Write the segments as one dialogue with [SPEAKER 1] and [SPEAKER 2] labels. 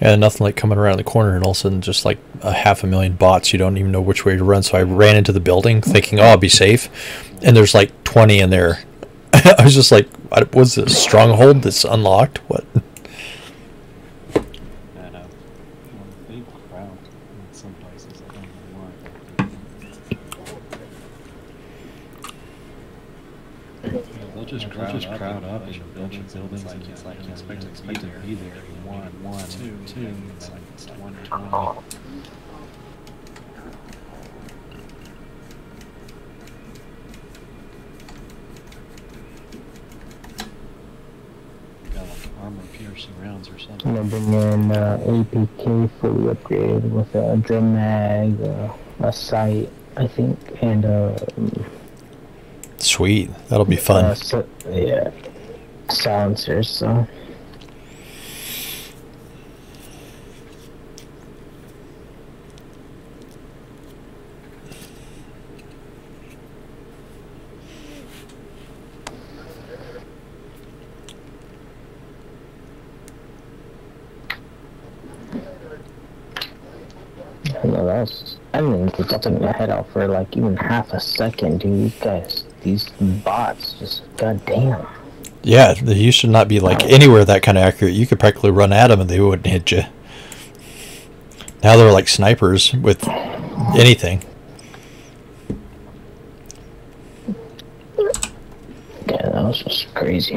[SPEAKER 1] And nothing like coming around the corner and all of a sudden just like a half a million bots. You don't even know which way to run. So I ran into the building thinking, oh, I'll be safe. And there's like 20 in there. I was just like, what- was this stronghold that's unlocked? What?
[SPEAKER 2] I they crowd in some places. I don't know why. They'll just crowd, just crowd up in buildings, buildings, like it's like you expect to be there, be there. One, one, two, It's like it's one twenty. Got like armor piercing rounds or
[SPEAKER 3] I'm gonna bring in uh, RPK fully upgraded with a drum mag, uh, a sight, I think, and uh,
[SPEAKER 1] Sweet. That'll be
[SPEAKER 3] uh,
[SPEAKER 1] fun.
[SPEAKER 3] so, yeah, silencers. So I know that was. I didn't head out for like even half a second, dude. These guys, these bots, just goddamn.
[SPEAKER 1] Yeah, they used to not be like oh. anywhere that kind of accurate. You could practically run at them and they wouldn't hit you. Now they're like snipers with anything.
[SPEAKER 3] Yeah, that was just crazy.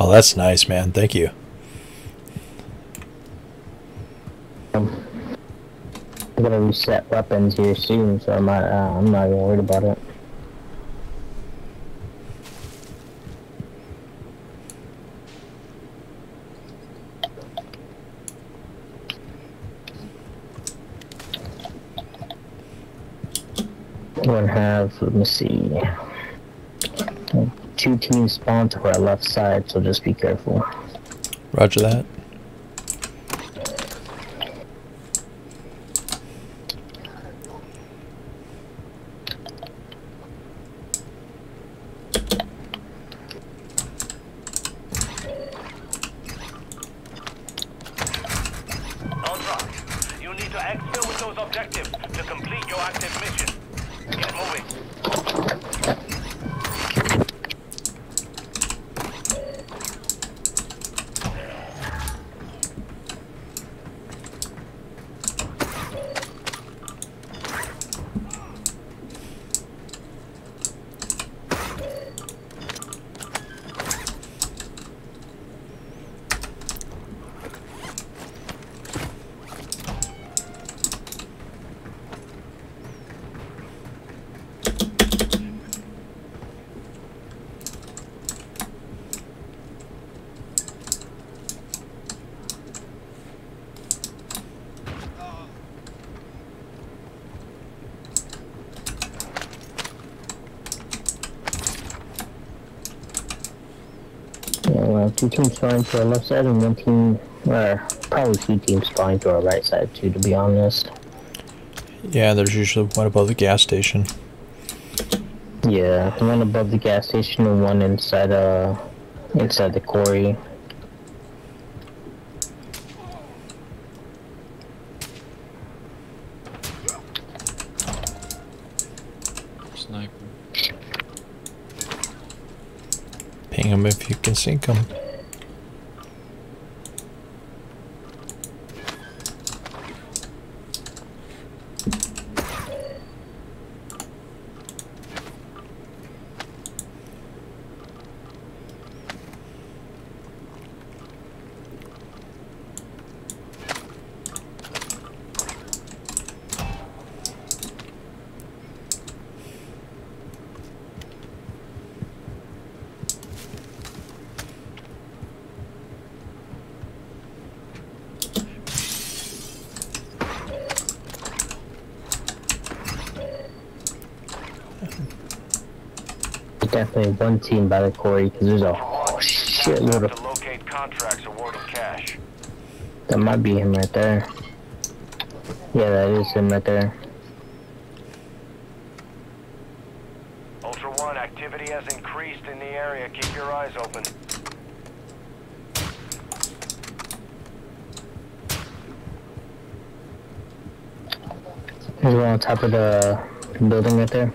[SPEAKER 1] Oh, that's nice, man. Thank you.
[SPEAKER 3] Um, I'm gonna reset weapons here soon, so I'm not. Uh, I'm not even worried about it. Gonna have. Let me see. Two teams spawn to our left side, so just be careful.
[SPEAKER 1] Roger that.
[SPEAKER 4] Ultra, you need to exfil with those objectives to complete your active mission. Get moving.
[SPEAKER 3] Yeah, well, two teams spawning to our left side and one team, or probably two teams spawning to our right side too, to be honest.
[SPEAKER 1] Yeah, there's usually one above the gas station.
[SPEAKER 3] Yeah, one above the gas station and one inside, uh, inside the quarry.
[SPEAKER 2] Sniper.
[SPEAKER 1] Ping him if you can sink them.
[SPEAKER 3] Definitely one team by the quarry because there's a whole shitload of.
[SPEAKER 4] to locate contracts awarding cash.
[SPEAKER 3] That might be him right there. Yeah, that is him right there.
[SPEAKER 4] Ultra One, activity has increased in the area. Keep your eyes open.
[SPEAKER 3] There's one on top of the building right there.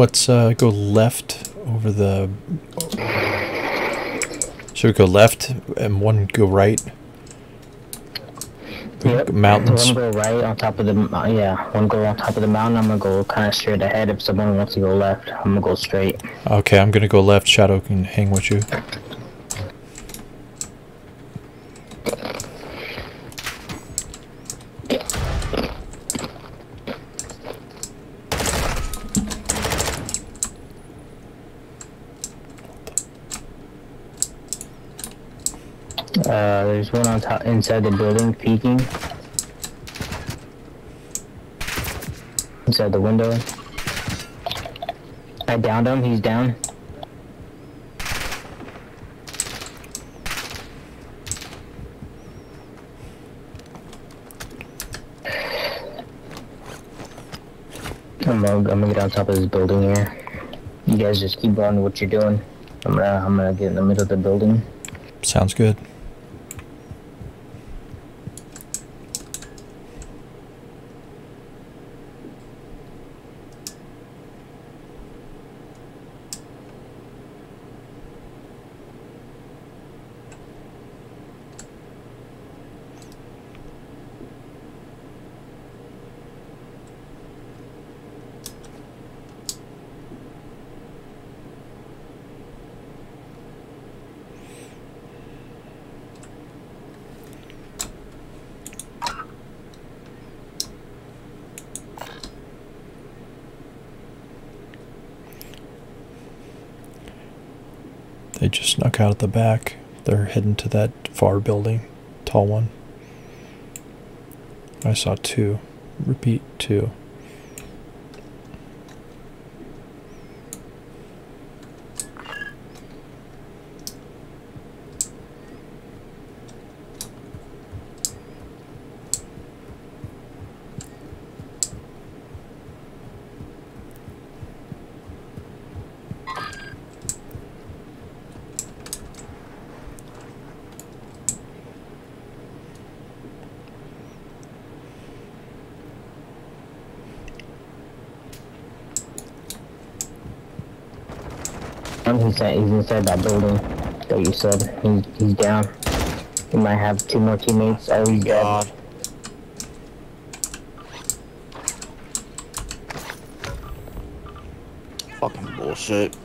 [SPEAKER 1] Let's uh, go left over the. Should we go left and one go right?
[SPEAKER 3] Yep.
[SPEAKER 1] Mountains.
[SPEAKER 3] One go right on top of the uh, yeah. One go on top of the mountain. I'm gonna go kind of straight ahead. If someone wants to go left, I'm gonna go straight.
[SPEAKER 1] Okay, I'm gonna go left. Shadow can hang with you.
[SPEAKER 3] Uh, inside the building peeking. Inside the window. I downed him. He's down. I'm gonna, I'm gonna get on top of this building here. You guys just keep on what you're doing. I'm gonna I'm gonna get in the middle of the building.
[SPEAKER 1] Sounds good. They out at the back. They're heading to that far building, tall one. I saw two. Repeat two.
[SPEAKER 3] He's, inside- he's inside that building that you said. He's, he's down. He might have two more teammates. Oh, he's dead.
[SPEAKER 5] Fucking bullshit.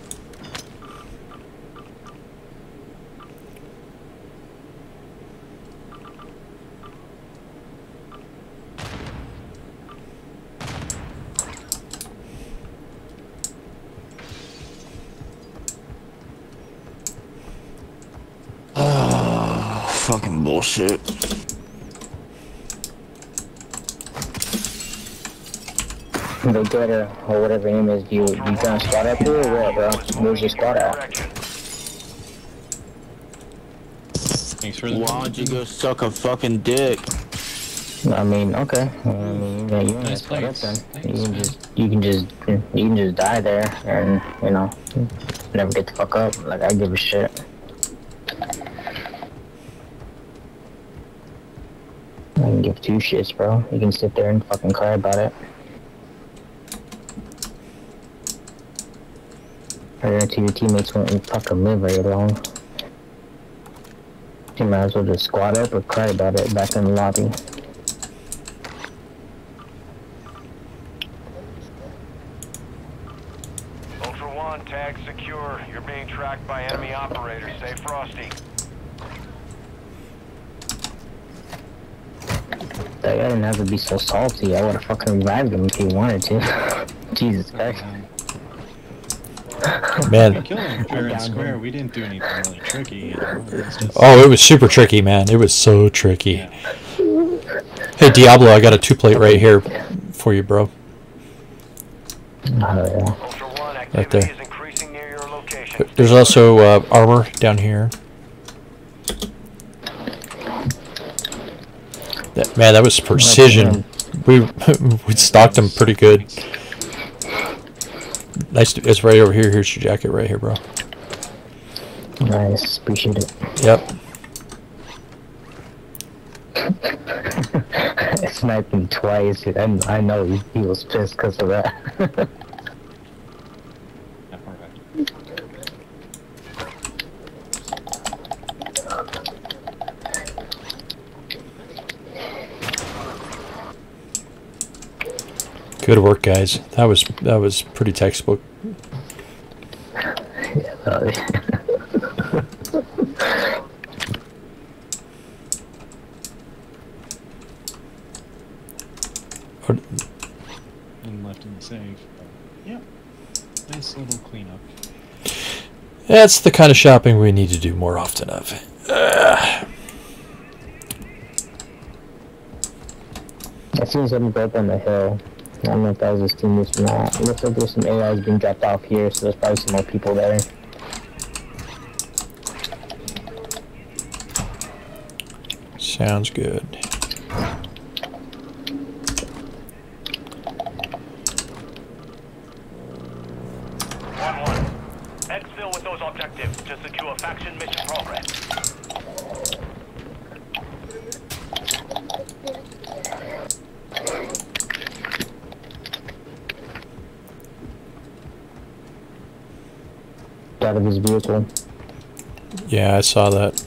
[SPEAKER 5] Fucking bullshit.
[SPEAKER 3] The glitter or whatever name is. Do you, you gonna squad up here or what, bro? Where's your squad at?
[SPEAKER 2] Thanks for the
[SPEAKER 5] Why don't you go suck a fucking dick?
[SPEAKER 3] I mean, okay. I mean, yeah, you wanna
[SPEAKER 2] Nice
[SPEAKER 3] squad up then.
[SPEAKER 2] Thanks,
[SPEAKER 3] You can just, you can just, you can just die there and, you know, never get the fuck up. Like, I give a shit. Can give two shits, bro. You can sit there and fucking cry about it. I guarantee your teammates won't fucking live very long. You might as well just squat up or cry about it back in the lobby.
[SPEAKER 4] Ultra One, tag secure. You're being tracked by enemy operators. Stay frosty.
[SPEAKER 3] That guy didn't have to be so salty. I would have fucking revived him if he wanted to. Jesus Christ.
[SPEAKER 1] Man,
[SPEAKER 2] Killing him fair and square, we didn't do anything really tricky. You know? Just,
[SPEAKER 1] oh, it was super tricky, man. It was so tricky.
[SPEAKER 2] yeah.
[SPEAKER 1] Hey, Diablo, I got a two plate right here for you, bro.
[SPEAKER 3] Oh, yeah.
[SPEAKER 1] Right
[SPEAKER 4] activity
[SPEAKER 1] there.
[SPEAKER 4] is increasing near your location.
[SPEAKER 1] There's also uh, armor down here. That, man, that was precision. We we stalked him pretty good. Nice. To, it's right over here. Here's your jacket right here, bro.
[SPEAKER 3] Nice. Appreciate it.
[SPEAKER 1] Yep.
[SPEAKER 3] I sniped him twice. I, I know he, was pissed because of. That
[SPEAKER 1] Good work, guys. That was that was pretty textbook.
[SPEAKER 3] Uh,
[SPEAKER 2] And left in the safe. Yep. Nice little cleanup.
[SPEAKER 1] That's the kind of shopping we need to do more often of. Ugh.
[SPEAKER 3] I seen something go up on the hill. I don't know if that was his teammates or not. It looks like there's some AIs being dropped off here, so there's probably some more people there.
[SPEAKER 1] Sounds good.
[SPEAKER 4] One one. Exfil with those objectives to secure faction mission progress.
[SPEAKER 3] Out of his vehicle.
[SPEAKER 1] Yeah, I saw that.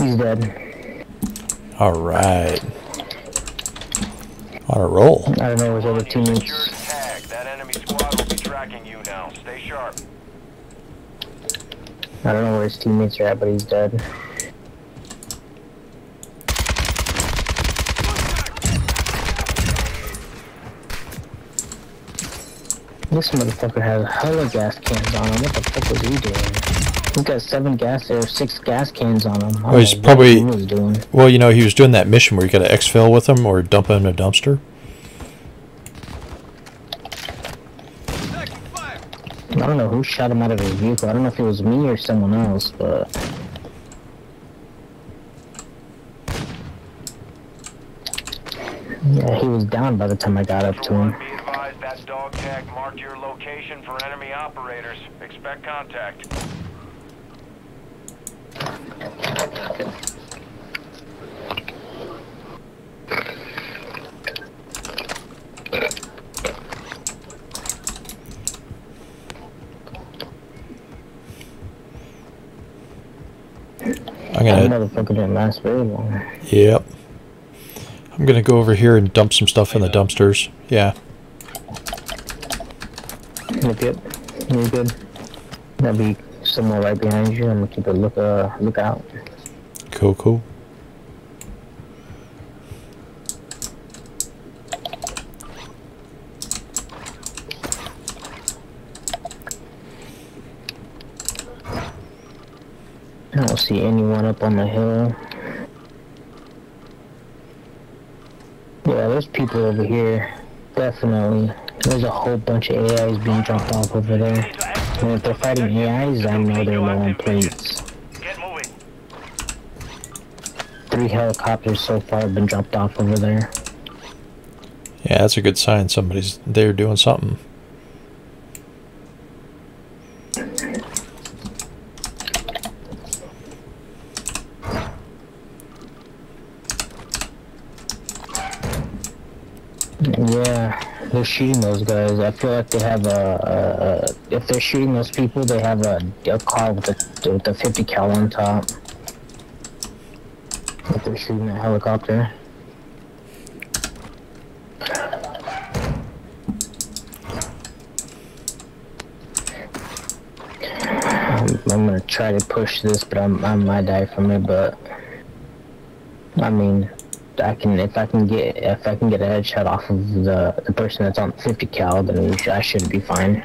[SPEAKER 3] He's dead.
[SPEAKER 1] All right. On a roll.
[SPEAKER 3] I don't know his other
[SPEAKER 4] Secure
[SPEAKER 3] teammates.
[SPEAKER 4] tag. That enemy squad will be tracking you now. Stay sharp.
[SPEAKER 3] I don't know where his teammates are at, but he's dead. This motherfucker has hella gas cans on him. What the fuck was he doing? He's got seven gas or six gas cans on him. I
[SPEAKER 1] Oh, he's
[SPEAKER 3] don't know what
[SPEAKER 1] probably-
[SPEAKER 3] he was doing.
[SPEAKER 1] Well, you know, he was doing that mission where you got to exfil with him or dump him in a dumpster.
[SPEAKER 3] I don't know who shot him out of his vehicle. I don't know if it was me or someone else, but yeah, he was down by the time I got up to him.
[SPEAKER 4] be advised that dog tag marked your location for enemy operators. Expect contact.
[SPEAKER 3] That
[SPEAKER 1] gonna.
[SPEAKER 3] motherfucker didn't last very long.
[SPEAKER 1] Yep. I'm gonna go over here and dump some stuff in the dumpsters. Yeah.
[SPEAKER 3] Yep, yep. You're good. That'll be somewhere right behind you. I'm gonna keep a look, uh, look out.
[SPEAKER 1] Cool, cool.
[SPEAKER 3] I don't see anyone up on the hill. Yeah, there's people over here. Definitely. There's a whole bunch of AIs being dropped off over there. And if they're fighting AIs, I know they're low on plates. Three helicopters so far have been dropped off over there.
[SPEAKER 1] Yeah, that's a good sign. Somebody's there doing something.
[SPEAKER 3] Yeah, they're shooting those guys. I feel like they have a, a, a if they're shooting those people, they have a, a car with a with a 50 cal on top. If they're shooting that helicopter. I'm, I'm gonna try to push this, but I'm, I might die from it. But I mean, I can if I can get if I can get a headshot off of the the person that's on 50 cal, then we should, I should be fine.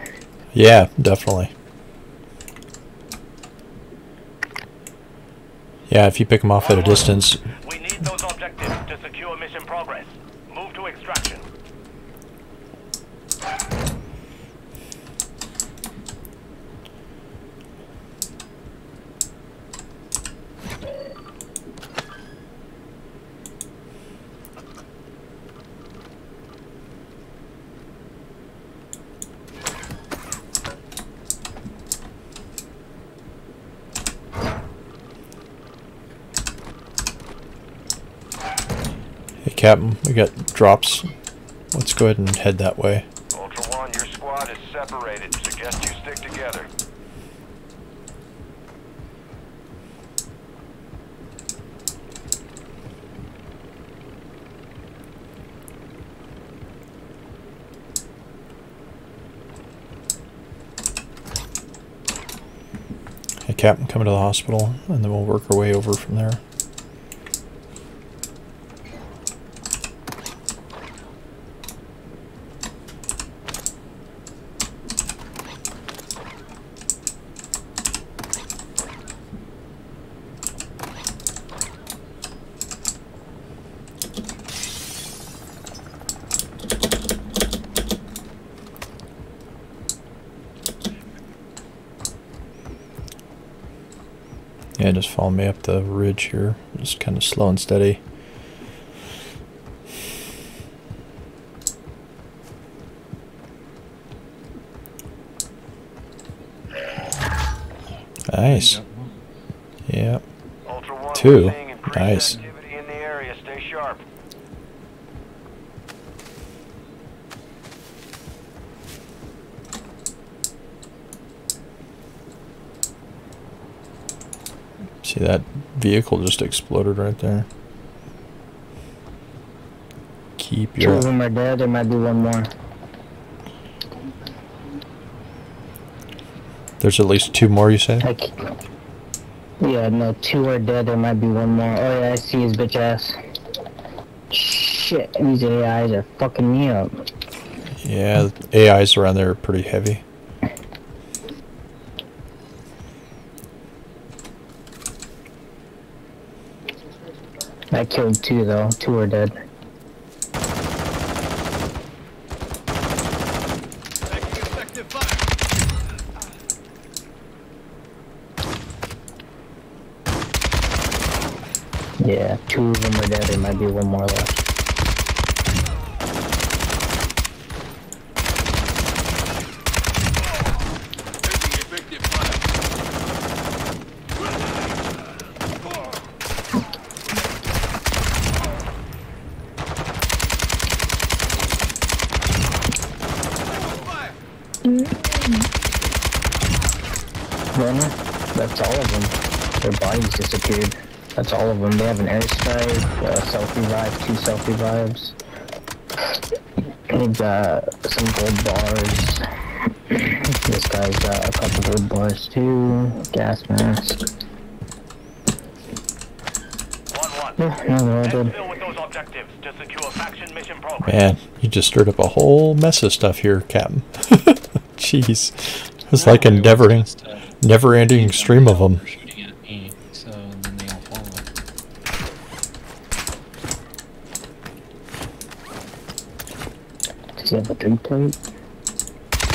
[SPEAKER 1] Yeah, definitely. Yeah, if you pick them off at a distance,
[SPEAKER 4] We need those objectives to secure mission progress. Move to extraction.
[SPEAKER 1] hey Captain, we got drops. Let's go ahead and head that way.
[SPEAKER 4] Ultra One, your squad is separated. Suggest you stick together.
[SPEAKER 1] Hey Captain, coming to the hospital, and then we'll work our way over from there. Yeah, just follow me up the ridge here. Just kind of slow and steady. Nice.
[SPEAKER 2] Got one.
[SPEAKER 1] Yeah.
[SPEAKER 4] Ultra One,
[SPEAKER 1] Two.
[SPEAKER 4] we're seeing increased
[SPEAKER 1] Nice.
[SPEAKER 4] activity in the area. Stay sharp.
[SPEAKER 1] See that vehicle just exploded right there. Keep your...
[SPEAKER 3] Two of them are dead. There might be one more.
[SPEAKER 1] There's at least two more. You say?
[SPEAKER 3] Yeah, no, two are dead. There might be one more. Oh yeah, I see his bitch ass. Shit, these AIs are fucking me up.
[SPEAKER 1] Yeah, AIs around there are pretty heavy.
[SPEAKER 3] I killed two though. Two are dead. Yeah, two of them are dead. There might be one more left. Runner? That's all of them. Their bodies disappeared. That's all of them. They have an airstrike, uh, self revive, two self revives. They've got some gold bars. this guy's got a couple gold bars too. Gas mask.
[SPEAKER 4] One one.
[SPEAKER 3] Yeah, no, they're all dead.
[SPEAKER 4] Exfil with those objectives to secure faction mission progress.
[SPEAKER 1] Man, you just stirred up a whole mess of stuff here, Captain. Jeez, it's like a never,
[SPEAKER 2] just, uh,
[SPEAKER 1] never-ending stream of them.
[SPEAKER 2] shooting at me, so then they all followed.
[SPEAKER 3] Does he have a three plate?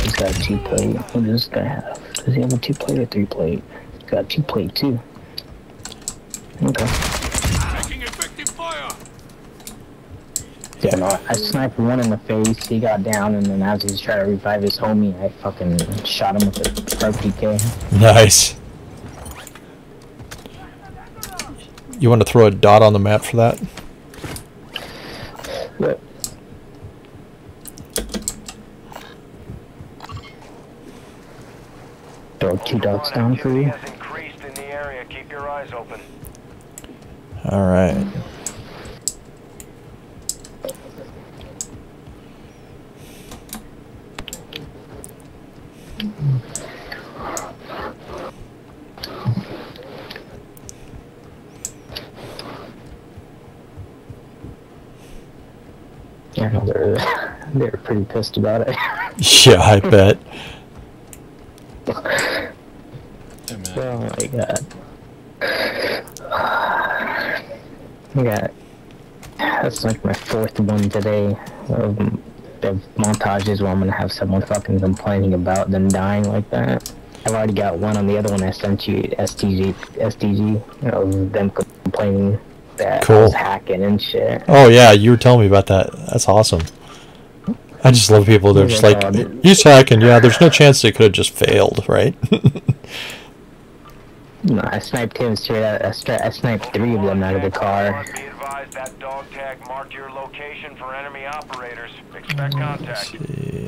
[SPEAKER 3] He's got a two plate. What does this guy have? Does he have a two plate or three plate? He's got a two plate too. Okay. Yeah, no. I sniped one in the face, he got down, and then as he's trying to revive his homie, I fucking shot him with a RPK.
[SPEAKER 1] Nice. You want to throw a dot on the map for that?
[SPEAKER 3] What? Throw two dots down for you. Alright. Pretty pissed about it.
[SPEAKER 1] Yeah, I bet.
[SPEAKER 3] Oh my god. I got that's like my fourth one today of, of montages where I'm gonna have someone fucking complaining about them dying like that. I've already got one on the other one I sent you STG STG of them complaining that I
[SPEAKER 1] Cool.
[SPEAKER 3] was hacking and shit.
[SPEAKER 1] Oh yeah, you were telling me about that. That's awesome. I just love people. They're just like,
[SPEAKER 3] Yeah, dude.
[SPEAKER 1] he's hacking. Yeah, there's no chance they could have just failed, right?
[SPEAKER 3] No, I sniped him straight out. I, stri- I sniped three of them out of the car.
[SPEAKER 4] Be advised that dog tag marked your location for enemy operators. Expect contact.
[SPEAKER 1] see.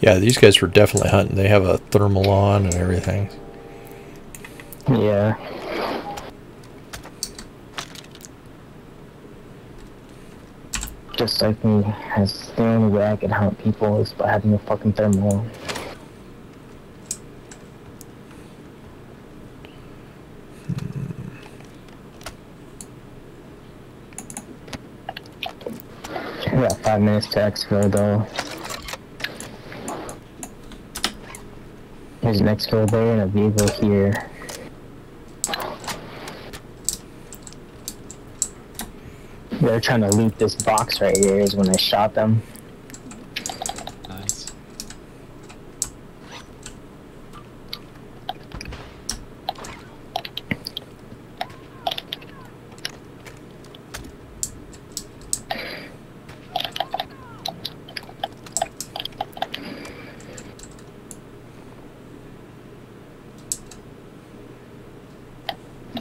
[SPEAKER 1] Yeah, these guys were definitely hunting. They have a thermal on and everything.
[SPEAKER 3] Yeah. Just like me, that's the only way I can hunt people is by having a fucking thermal. Hmm. We got five minutes to exfil though. There's an exfil there and a vehicle here. They're trying to loot this box right here is when I shot them.
[SPEAKER 2] Nice.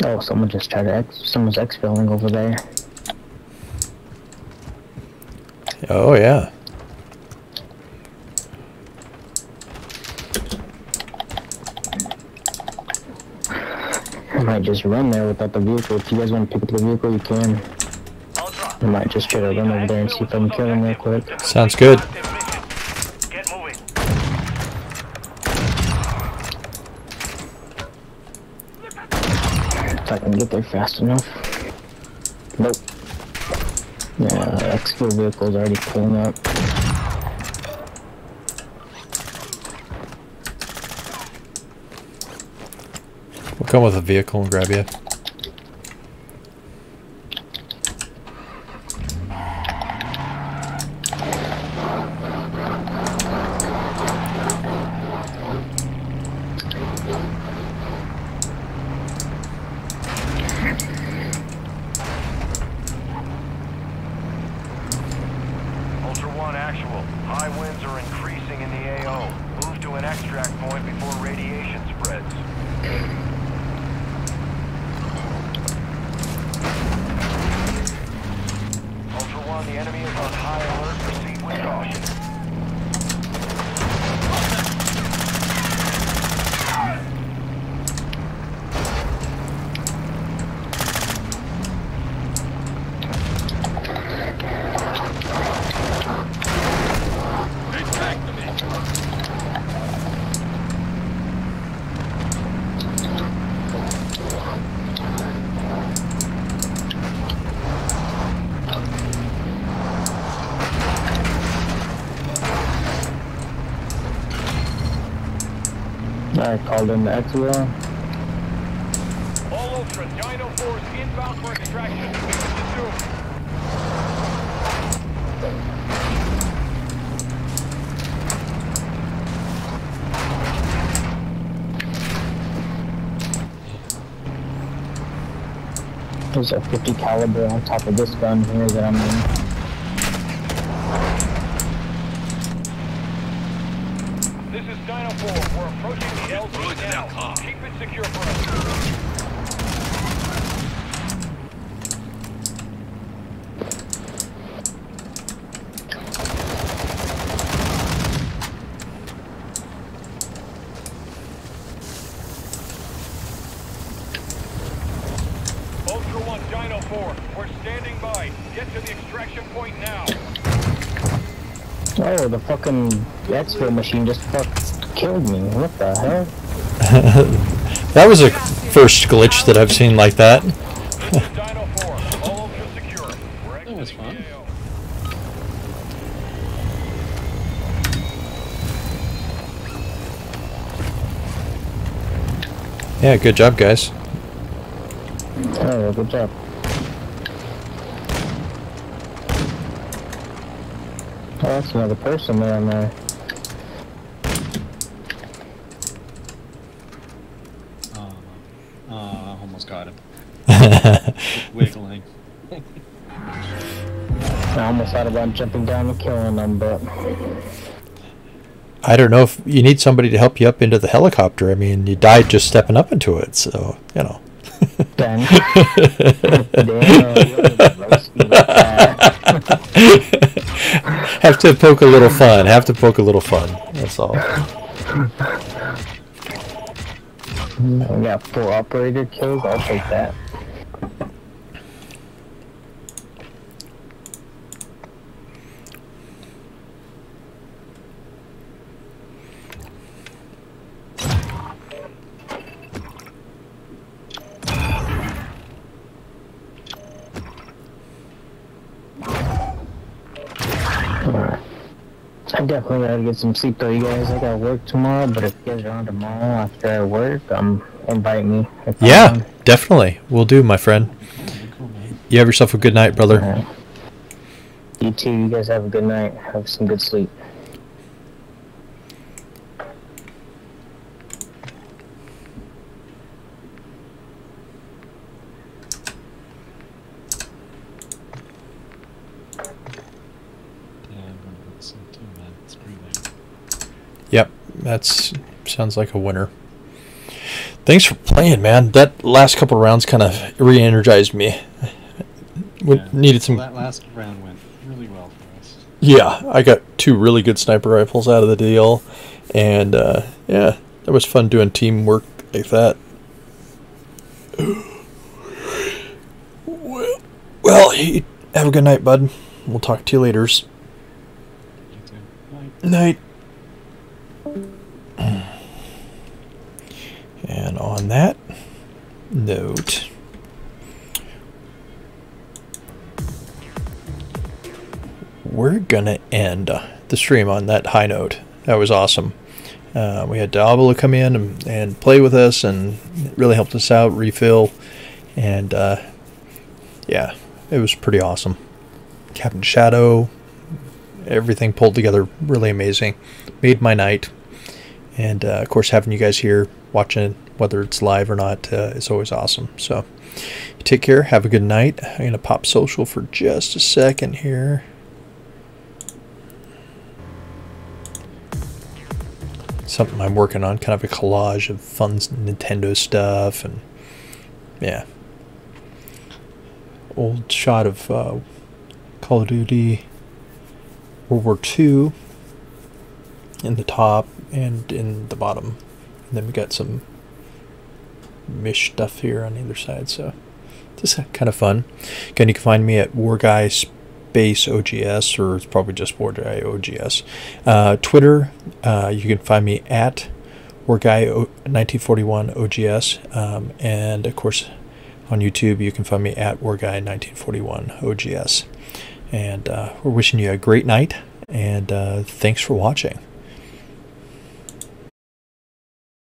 [SPEAKER 3] Oh, someone just tried to ex- someone's exfilling over there.
[SPEAKER 1] Oh yeah.
[SPEAKER 3] I might just run there without the vehicle. If you guys want to pick up the vehicle, you can. I might just try to run over there and see if I can kill him real quick.
[SPEAKER 1] Sounds good.
[SPEAKER 4] Get moving.
[SPEAKER 3] If I can get there fast enough. Nope. Yeah, exfil vehicle's already pulling up.
[SPEAKER 1] We'll come with a vehicle and grab you.
[SPEAKER 4] Ultra One actual. High winds are increasing in the AO. Move to an extract point before radiation spreads. Ultra One, the enemy is on high alert. Proceed with caution.
[SPEAKER 3] I called in the exfil.
[SPEAKER 4] All Ultra, Dino 4 inbound for extraction.
[SPEAKER 3] There's a 50 caliber on top of this gun here that I'm in.
[SPEAKER 4] This is Dino 4. We're approaching the LZ now. Keep it secure for us. Ultra One, Dino 4, we're standing by. Get to the extraction point now.
[SPEAKER 3] Oh, the fucking expo machine just fuck killed me. What the hell?
[SPEAKER 1] That was a first glitch that I've seen like that.
[SPEAKER 4] Dino 4, all Ultra secure. We're
[SPEAKER 2] That was fun.
[SPEAKER 1] Yeah, good job, guys.
[SPEAKER 3] Oh, good job. Oh, that's another person there on there.
[SPEAKER 2] Oh, oh, I almost got him. Wiggling.
[SPEAKER 3] I almost thought about jumping down and killing them, but
[SPEAKER 1] I don't know if you need somebody to help you up into the helicopter. I mean, you died just stepping up into it, so you know.
[SPEAKER 3] then. Damn,
[SPEAKER 1] have to poke a little fun. Have to poke a little fun. That's all.
[SPEAKER 3] I got four operator kills. I'll take that. Alright. I definitely gotta get some sleep though, you guys. I got work tomorrow, but if you guys are on tomorrow after I work, um, invite me. if I'm
[SPEAKER 1] Yeah, definitely. We'll do, my friend. You have yourself a good night, brother.
[SPEAKER 3] Alright. You too. You guys have a good night. Have some good sleep.
[SPEAKER 2] Yeah, I'm gonna go to sleep too, man. It's pretty late.
[SPEAKER 1] Yep, that's sounds like a winner. Thanks for playing, man. That last couple rounds kind of re-energized me. We
[SPEAKER 2] Yeah.
[SPEAKER 1] needed some.
[SPEAKER 2] That last round went really well for us.
[SPEAKER 1] Yeah, I got two really good sniper rifles out of the deal, and uh, yeah, it was fun doing teamwork like that. Well, well, have a good night, bud. We'll talk to you later.
[SPEAKER 2] You. Night.
[SPEAKER 1] Night. And on that note, we're gonna end the stream on that high note. That was awesome. Uh, we had Diablo come in and, and play with us, and really helped us out, refill, and uh, yeah, it was pretty awesome. Captain Shadow, everything pulled together really amazing. Made my night. And uh, of course, having you guys here watching, whether it's live or not, uh, is always awesome. So take care. Have a good night. I'm going to pop social for just a second here. Something I'm working on, kind of a collage of fun Nintendo stuff. And yeah. Old shot of uh, Call of Duty World War II in the top and in the bottom. And then we got some mish stuff here on either side. So just kind of fun. Again, you can find me at War Guy Space OGS, or it's probably just War Guy OGS. Uh, Twitter, uh, you can find me at War Guy 1941 OGS, um, and of course on YouTube you can find me at War Guy 1941 OGS. And uh, we're wishing you a great night, and uh, thanks for watching.